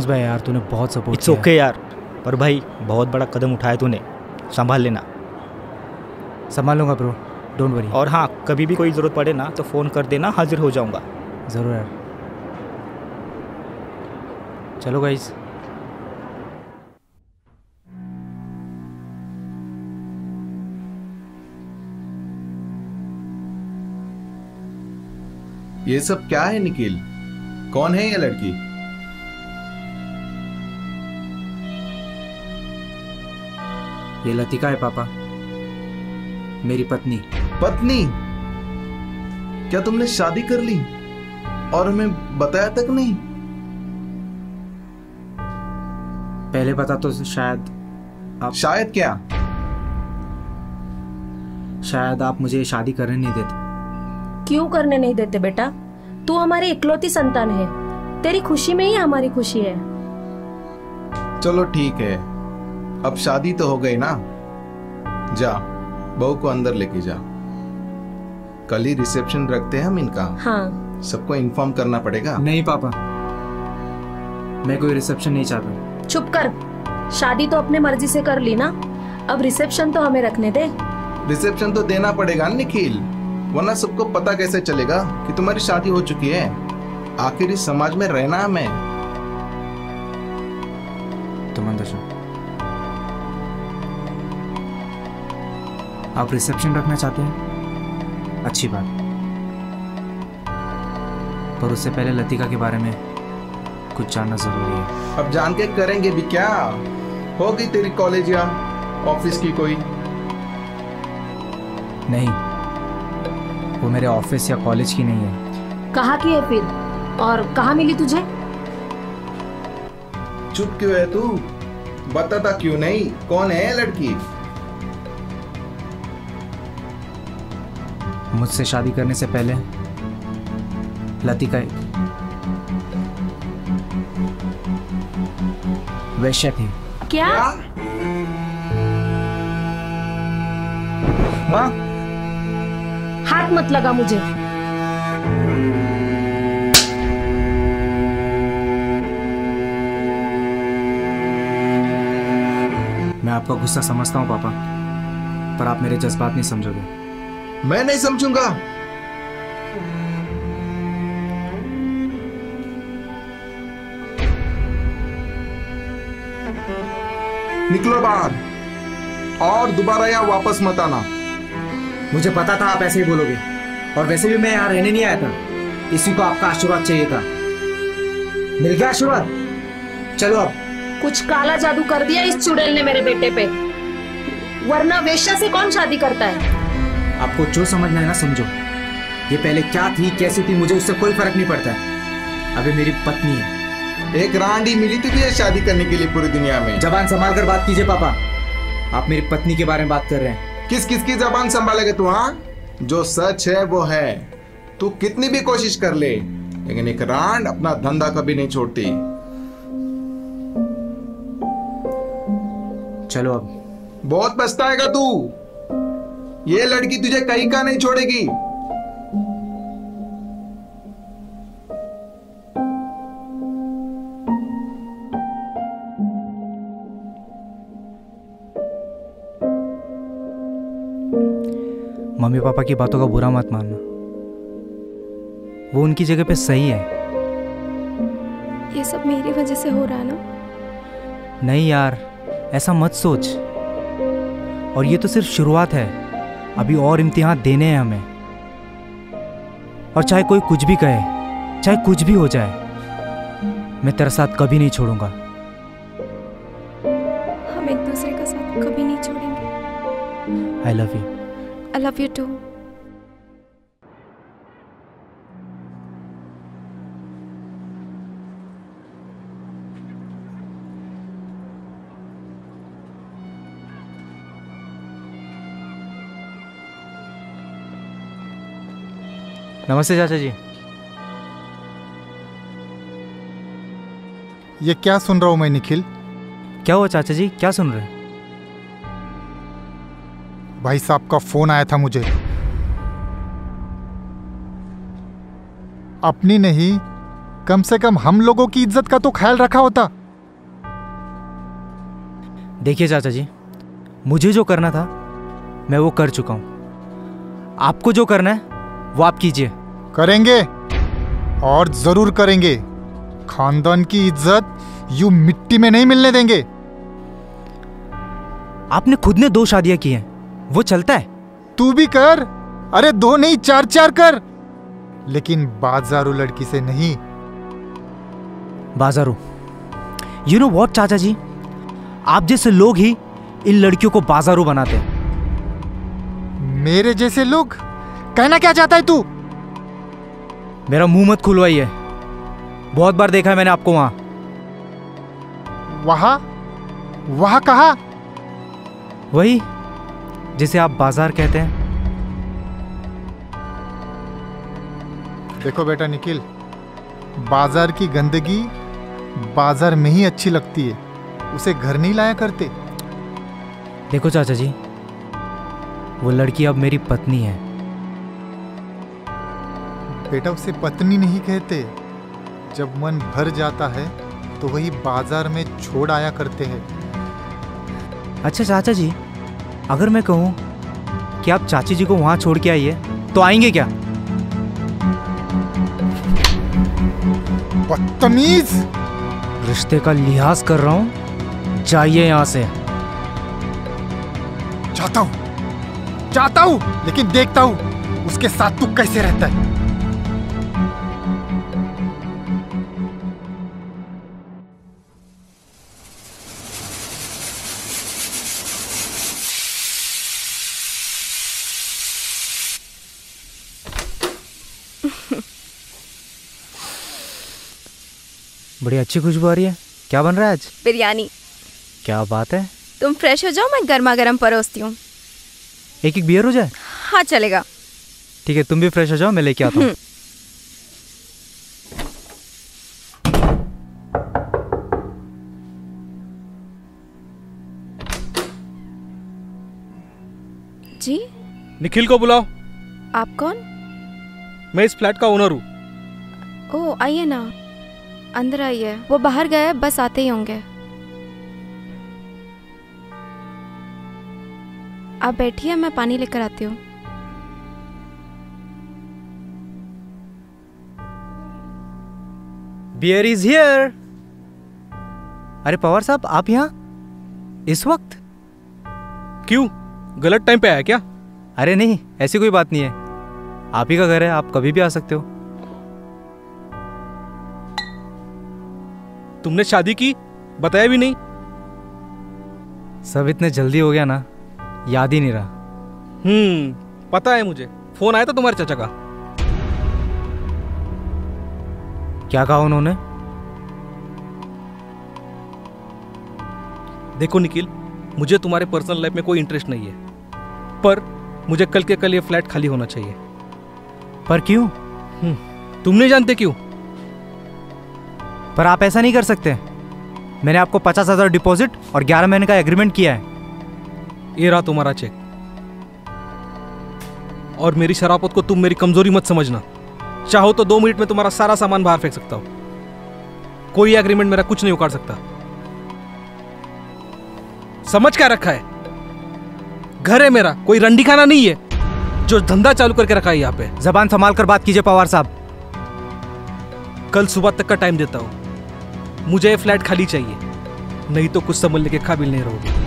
Thanks भाई यार तूने बहुत सपोर्ट इट्स ओके यार पर भाई बहुत बड़ा कदम उठाया तूने। संभाल लेना। संभालूँगा ब्रो डोंट वरी और हाँ कभी भी कोई ज़रूरत पड़े ना तो फ़ोन कर देना हाजिर हो जाऊँगा। ज़रूर यार। चलो गाइस ये सब क्या है निखिल? कौन है ये लड़की? ये लतिका है पापा। मेरी पत्नी। पत्नी? क्या तुमने शादी कर ली? और हमें बताया तक नहीं? पहले पता तो शायद आप शायद क्या? शायद आप मुझे शादी करने नहीं देते। क्यों करने नहीं देते बेटा? तू हमारी इकलौती संतान है। तेरी खुशी में ही हमारी खुशी है। चलो ठीक है। अब शादी तो हो गई ना। जा बहू को अंदर लेके जा। कल ही रिसेप्शन रखते हैं हम इनका। हाँ। सबको इन्फॉर्म करना पड़ेगा। नहीं पापा। मैं कोई रिसेप्शन नहीं चाहता। चुप कर। शादी तो अपने मर्ज़ी से कर ली ना। अब रिसेप्शन तो हमें रखने दे। रिसेप्शन तो देना पड़ेगा ना निखिल। वरना सबको पता कैसे चलेगा कि तुम्हारी शादी हो चुकी है। आखिर इस समाज में रहना हमें। तुम अंदर जाओ आप रिसेप्शन रखना चाहते हैं? अच्छी बात। पर उससे पहले लतिका के बारे में कुछ जानना ज़रूरी है। अब जान के करेंगे भी क्या? हो गई तेरी कॉलेज या ऑफ़िस की कोई? नहीं। वो मेरे ऑफ़िस या कॉलेज की नहीं है। कहा की है फिर? और कहा मिली तुझे? चुप क्यों है तू? बताता क्यों नहीं? कौन है लड़की? मुझसे शादी करने से पहले लतिका वैश्य थी। क्या? हाँ हाथ मत लगा मुझे। मैं आपका गुस्सा समझता हूँ पापा पर आप मेरे जज्बात नहीं समझोगे। मैं नहीं समझूँगा। निकलो बाहर। और दोबारा यहाँ वापस मत आना। मुझे पता था आप ऐसे ही बोलोगे। और वैसे भी मैं यहाँ रहने नहीं आया था। इसी को आपका आशीर्वाद चाहिए था। मिल गया आशीर्वाद? चलो अब। कुछ काला जादू कर दिया इस चुड़ैल ने मेरे बेटे पे। वरना वेश्या से कौन शादी करता है? आपको जो समझना है ना समझो। ये पहले क्या थी कैसी थी मुझे उससे कोई फ़र्क नहीं पड़ता। है अभी मेरी पत्नी है। एक रांडी मिली थी तुझे शादी करने के लिए पूरी दुनिया में? जबान संभाल कर बात कीजिए पापा। आप मेरी पत्नी के बारे में बात कर रहे हैं। किस किस की जबान संभालेगा तू हाँ? जो सच है वो है। तू कितनी भी कोशिश कर ले लेकिन एक रांड अपना धंधा कभी नहीं छोड़ती। चलो अब। बहुत पछताएगा तू। ये लड़की तुझे कहीं का नहीं छोड़ेगी। मम्मी पापा की बातों का बुरा मत मानना। वो उनकी जगह पे सही है। ये सब मेरी वजह से हो रहा है ना? नहीं यार ऐसा मत सोच। और ये तो सिर्फ़ शुरुआत है। अभी और इम्तिहान देने हैं हमें। और चाहे कोई कुछ भी कहे चाहे कुछ भी हो जाए मैं तेरा साथ कभी नहीं छोड़ूँगा। हम एक दूसरे का साथ कभी नहीं छोड़ेंगे। I love you I love you too नमस्ते चाचा जी। ये क्या सुन रहा हूँ मैं निखिल? क्या हुआ चाचा जी? क्या सुन रहे? भाई साहब का फ़ोन आया था मुझे। अपनी नहीं कम से कम हम लोगों की इज़्ज़त का तो ख्याल रखा होता। देखिए चाचा जी मुझे जो करना था मैं वो कर चुका हूँ। आपको जो करना है वो आप कीजिए। करेंगे और ज़रूर करेंगे। खानदान की इज़्ज़त यूँ मिट्टी में नहीं मिलने देंगे। आपने खुद ने दो शादियाँ की हैं। वो चलता है। तू भी कर। अरे दो नहीं चार चार कर। लेकिन बाजारू लड़की से नहीं। बाजारू यू नो वॉट चाचा जी? आप जैसे लोग ही इन लड़कियों को बाजारू बनाते हैं। मेरे जैसे लोग? कहना क्या चाहता है तू? मेरा मुँह मत खुलवाइए। बहुत बार देखा है मैंने आपको वहाँ। वहा? वहा कहा? वही जिसे आप बाज़ार कहते हैं। देखो बेटा निखिल बाज़ार की गंदगी बाज़ार में ही अच्छी लगती है। उसे घर नहीं लाया करते। देखो चाचा जी वो लड़की अब मेरी पत्नी है। बेटा उसे पत्नी नहीं कहते। जब मन भर जाता है तो वही बाज़ार में छोड़ आया करते हैं। अच्छा चाचा जी अगर मैं कहूँ कि आप चाची जी को वहाँ छोड़ के आइए तो आएँगे क्या? बदतमीज! रिश्ते का लिहाज कर रहा हूँ जाइए यहाँ से। चाहता हूँ। चाहता हूँ लेकिन देखता हूँ उसके साथ तू कैसे रहता है। बड़ी अच्छी खुशबू आ रही है। क्या बन रहा है आज? बिरयानी। क्या बात है? तुम फ्रेश हो जाओ मैं गर्मा गर्म परोसती हूँ। एक एक बियर हो जाए? हाँ चलेगा। ठीक है तुम भी फ्रेश हो जाओ मैं लेके आता हूँ। जी? निखिल को बुलाओ। आप कौन? मैं इस फ्लैट का ओनर हूँ। ओ आइए ना। अंदर आइए वो बाहर गए बस आते ही होंगे। आप बैठिए मैं पानी लेकर आती हूँ। बियर इज़ हियर अरे पवार साहब आप यहाँ? इस वक्त? क्यों? गलत टाइम पे आया क्या? अरे नहीं ऐसी कोई बात नहीं है। आप ही का घर है आप कभी भी आ सकते हो। तुमने शादी की? बताया भी नहीं। सब इतने जल्दी हो गया ना याद ही नहीं रहा। हम्म पता है मुझे। फ़ोन आया था तुम्हारे चाचा का। क्या कहा उन्होंने? देखो निखिल मुझे तुम्हारे पर्सनल लाइफ में कोई इंटरेस्ट नहीं है। पर मुझे कल के कल ये फ्लैट खाली होना चाहिए। पर क्यों? तुम नहीं जानते क्यों? पर आप ऐसा नहीं कर सकते। मैंने आपको पचास हज़ार डिपॉजिट और ग्यारह महीने का एग्रीमेंट किया है। ये रहा तुम्हारा चेक। और मेरी शराफत को तुम मेरी कमज़ोरी मत समझना। चाहो तो दो मिनट में तुम्हारा सारा सामान बाहर फेंक सकता हूँ। कोई एग्रीमेंट मेरा कुछ नहीं उखाड़ सकता। समझ क्या रखा है? घर है मेरा कोई रंडी खाना नहीं है जो धंधा चालू करके रखा है यहाँ पे। जबान संभाल कर बात कीजिए पवार साहब। कल सुबह तक का टाइम देता हूँ। मुझे ये फ्लैट खाली चाहिए। नहीं तो कुछ संभलने के काबिल नहीं रहोगे।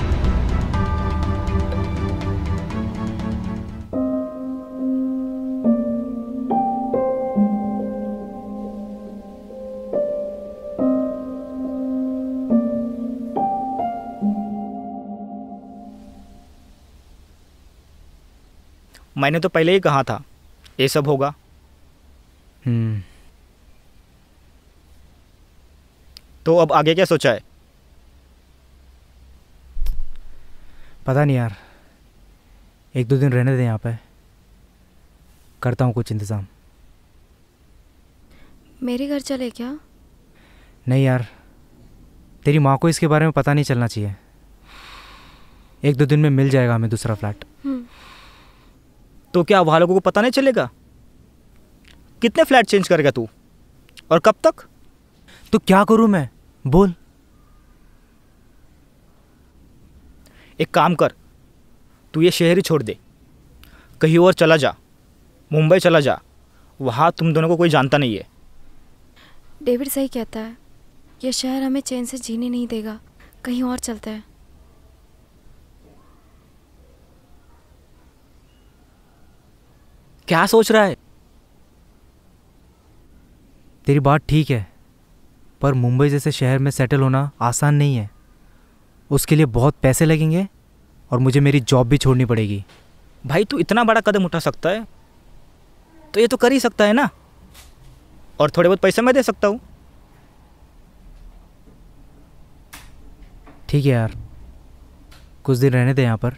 मैंने तो पहले ही कहा था ये सब होगा। हम्म। तो अब आगे क्या सोचा है? पता नहीं यार। एक दो दिन रहने दें यहाँ पे। करता हूँ कुछ इंतज़ाम। मेरे घर चले क्या? नहीं यार। तेरी माँ को इसके बारे में पता नहीं चलना चाहिए। एक दो दिन में मिल जाएगा हमें दूसरा फ्लैट। हम्म, तो क्या वहाँ लोगों को पता नहीं चलेगा? कितने फ्लैट चेंज करेगा तू? और कब तक? तो क्या करूँ मैं? बोल। एक काम कर तू ये शहर ही छोड़ दे। कहीं और चला जा मुंबई चला जा वहाँ तुम दोनों को कोई जानता नहीं है। डेविड सही कहता है ये शहर हमें चैन से जीने नहीं देगा कहीं और चलते हैं। क्या सोच रहा है? तेरी बात ठीक है। पर मुंबई जैसे शहर में सेटल होना आसान नहीं है। उसके लिए बहुत पैसे लगेंगे और मुझे मेरी जॉब भी छोड़नी पड़ेगी। भाई तू इतना बड़ा कदम उठा सकता है। तो ये तो कर ही सकता है ना? और थोड़े बहुत पैसे मैं दे सकता हूँ। ठीक है यार। कुछ दिन रहने दे यहाँ पर।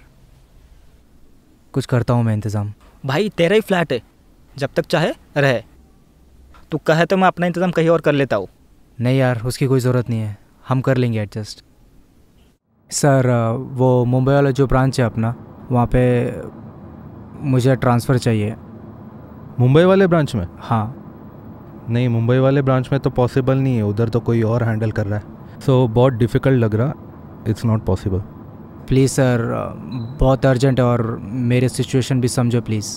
कुछ करता हूँ मैं इंतज़ाम। भाई तेरा ही फ्लैट है। जब तक चाहे रहे। तू कहे तो मैं अपना इंतज़ाम कहीं और कर लेता हूँ। नहीं यार उसकी कोई ज़रूरत नहीं है। हम कर लेंगे एडजस्ट सर वो मुंबई वाला जो ब्रांच है अपना वहाँ पे मुझे ट्रांसफ़र चाहिए। मुंबई वाले ब्रांच में? हाँ। नहीं मुंबई वाले ब्रांच में तो पॉसिबल नहीं है। उधर तो कोई और हैंडल कर रहा है। सो so, बहुत डिफ़िकल्ट लग रहा। It's not possible please sir बहुत अर्जेंट है और मेरे सिचुएशन भी समझो प्लीज़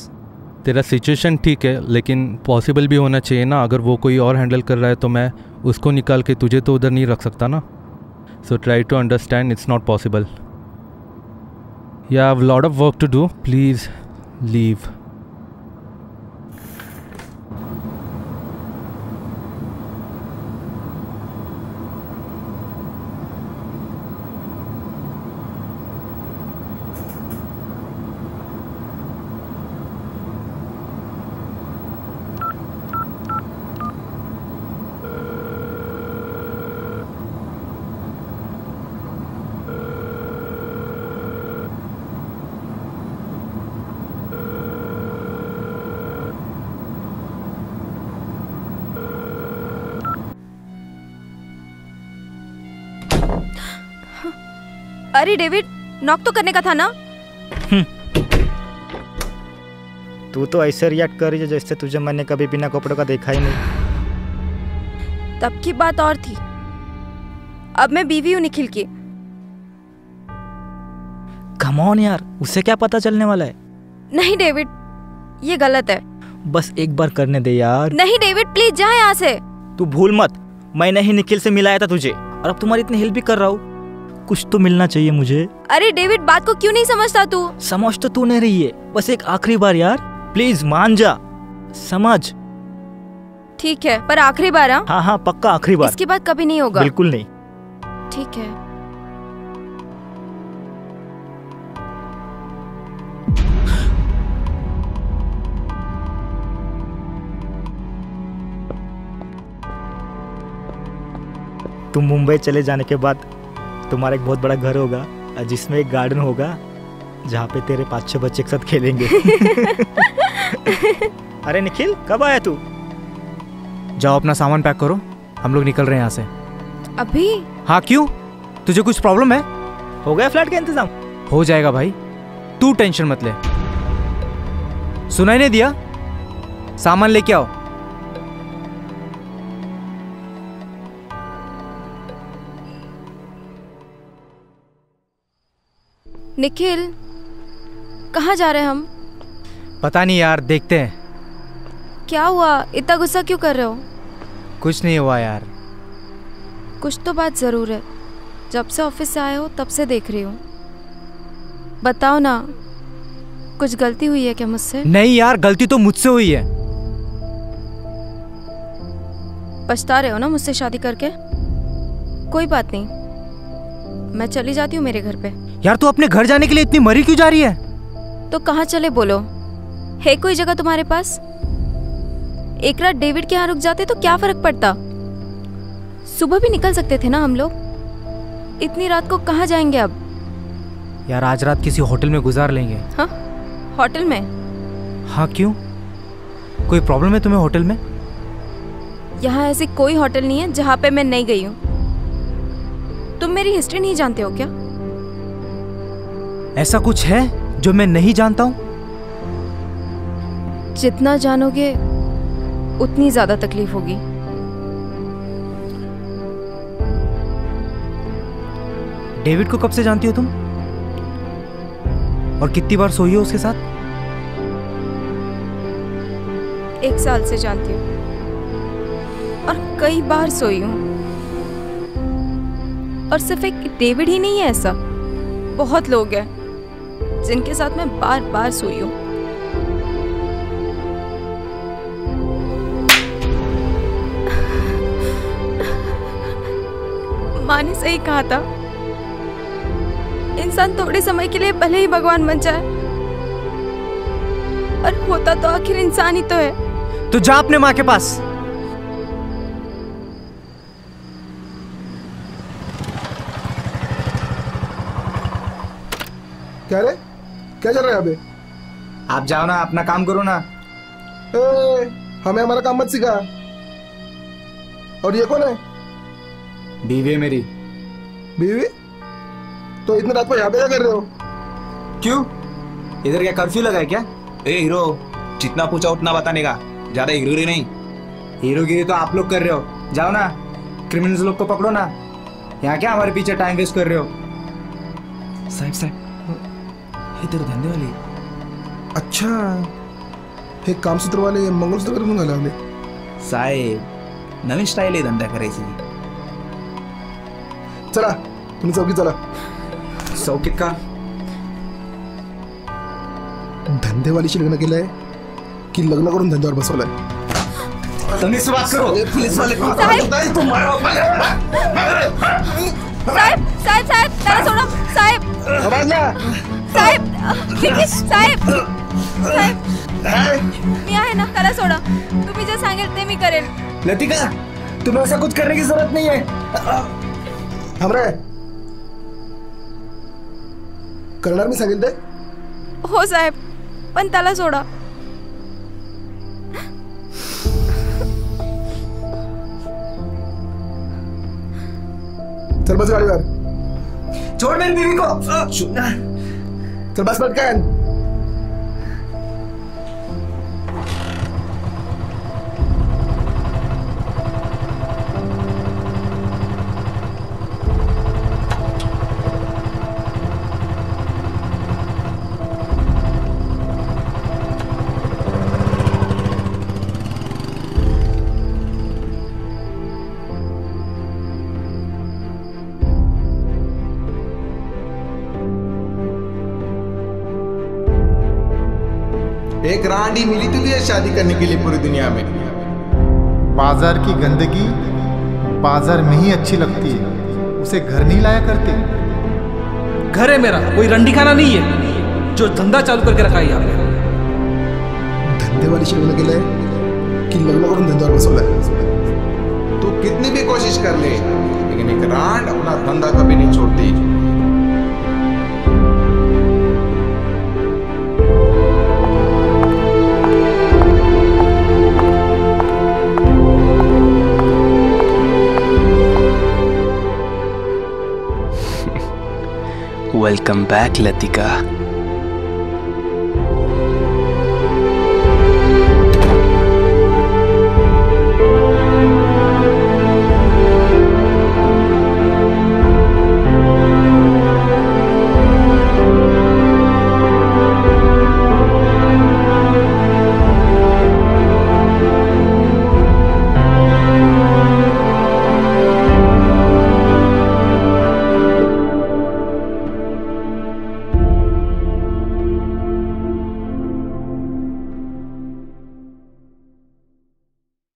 तेरा सिचुएशन ठीक है, लेकिन पॉसिबल भी होना चाहिए ना। अगर वो कोई और हैंडल कर रहा है तो मैं उसको निकाल के तुझे तो उधर नहीं रख सकता ना। So try to understand it's not possible या lot of work to do please leave अरे डेविड नॉक तो करने का था ना? तू तो ऐसे रिएक्ट कर रही है जैसे तुझे मैंने कभी बिना कपड़ों का देखा ही नहीं। तब की बात और थी। अब मैं बीवी हूँ निखिल की। कमॉन यार उसे क्या पता चलने वाला है? नहीं डेविड ये गलत है। बस एक बार करने दे यार। नहीं डेविड प्लीज़ जा यहाँ से। तू भूल मत मैंने ही निखिल से मिलाया था तुझे। और अब तुम्हारी इतनी हेल्प भी कर रहा हूँ। कुछ तो मिलना चाहिए मुझे। अरे डेविड बात को क्यों नहीं समझता तू? समझ तो तू नहीं रही है बस एक आखिरी बार यार। प्लीज़ मान जा। समझ। ठीक है पर आखिरी बार हाँ? हाँ हाँ पक्का आखिरी बार। इसके बाद कभी नहीं होगा। बिल्कुल नहीं। ठीक है। तुम मुंबई चले जाने के बाद तुम्हारा एक बहुत बड़ा घर होगा जिसमें एक गार्डन होगा जहाँ पे तेरे पाँच छह बच्चे एक साथ खेलेंगे। अरे निखिल कब आया तू? जाओ अपना सामान पैक करो। हम लोग निकल रहे हैं यहाँ से। अभी? हाँ क्यों? तुझे कुछ प्रॉब्लम है? हो गया फ्लैट का इंतज़ाम? हो जाएगा भाई। तू टेंशन मत ले। सुनाई नहीं दिया? सामान लेके आओ। निखिल कहाँ जा रहे हैं हम? पता नहीं यार देखते हैं। क्या हुआ? इतना गुस्सा क्यों कर रहे हो? कुछ नहीं हुआ यार। कुछ तो बात ज़रूर है। जब से ऑफ़िस से आए हो तब से देख रही हूँ। बताओ ना कुछ गलती हुई है क्या मुझसे? नहीं यार गलती तो मुझसे हुई है। पछता रहे हो ना मुझसे शादी करके? कोई बात नहीं। मैं चली जाती हूँ मेरे घर पे। यार तू अपने घर जाने के लिए इतनी मरी क्यों जा रही है? तो कहाँ चले बोलो? है कोई जगह तुम्हारे पास? एक रात डेविड के यहाँ रुक जाते तो क्या फ़र्क पड़ता? सुबह भी निकल सकते थे ना हम लोग? इतनी रात को कहाँ जाएँगे अब? यार आज रात किसी होटल में गुजार लेंगे। हाँ? होटल में? हाँ क्यों? कोई प्रॉब्लम है तुम्हें होटल में? यहाँ ऐसी कोई होटल नहीं है जहाँ पे मैं नहीं गई हूँ। तुम मेरी हिस्ट्री नहीं जानते हो क्या? ऐसा कुछ है जो मैं नहीं जानता हूँ? जितना जानोगे उतनी ज़्यादा तकलीफ़ होगी। डेविड को कब से जानती हो तुम? और कितनी बार सोई हो उसके साथ? एक साल से जानती हूँ। और कई बार सोई हूँ। और सिर्फ़ एक डेविड ही नहीं है ऐसा। बहुत लोग हैं। जिनके साथ मैं बार बार सोई हूँ। माँ ने सही कहा था। इंसान थोड़े समय के लिए भले ही भगवान बन जाए। और होता तो आखिर इंसान ही तो है। तो जा अपने माँ के पास। क्या रे? क्या चल रहा है अबे आप जाओ ना अपना काम करो ना। ए, हमें हमारा काम मत सिखा। और ये कौन है? बीवी है मेरी। बीवी? तो इतने रात को यहाँ पे क्या कर रहे हो? क्यों? इधर क्या कर्फ्यू लगा है क्या? ए हीरो जितना पूछा उतना बताने का। ज़्यादा हीरोगिरी नहीं। हीरोगिरी तो आप लोग कर रहे हो। जाओ ना क्रिमिनल्स लोग को पकड़ो ना। यहाँ क्या हमारे पीछे टाइम वेस्ट कर रहे हो? साहब साहेब। इधर धंधे वाली अच्छा हे कामसूत्र वाले मंगलसूत्र करून घाला आपले साहेब नवीन स्टाईल आहे धंदा करायची चला तुम्ही चौकी चला चौकीत का धंदेवालीशी लग्न केलंय की लग्न करून धंद्यावर बसवलंय तुम्ही सुरुवात करो पुलिस वाले साहेब साहेब साहेब साहेब त्याला सोडा साहेब साहेब विकी, साहेब साहेब मी आहे ना त्याला सोडा. तुम्ही जे सांगेल ते मी करेन लतिका तुम्हें ऐसा कुछ करने की ज़रूरत नहीं है थांबरे करणार मी सांगेल ते? हो साहेब पण त्याला सोडा. चल बस गाडीवर. छोड़ मेरी बीवी को. चल बस पटकन रांडी मिली तुझे शादी करने के लिए पूरी दुनिया में। बाज़ार की गंदगी बाज़ार में ही अच्छी लगती है। उसे घर नहीं लाया करते। घर है मेरा कोई रंडी खाना नहीं है जो धंधा चालू करके रखा है यहाँ पे। धंदेवालीशी लग्न केलंय की लग्न करून धंद्यावर बसवलंय तू कितनी भी कोशिश कर ले लेकिन एक रांड अपना धंधा कभी नहीं छोड़ती। Welcome back, Latika.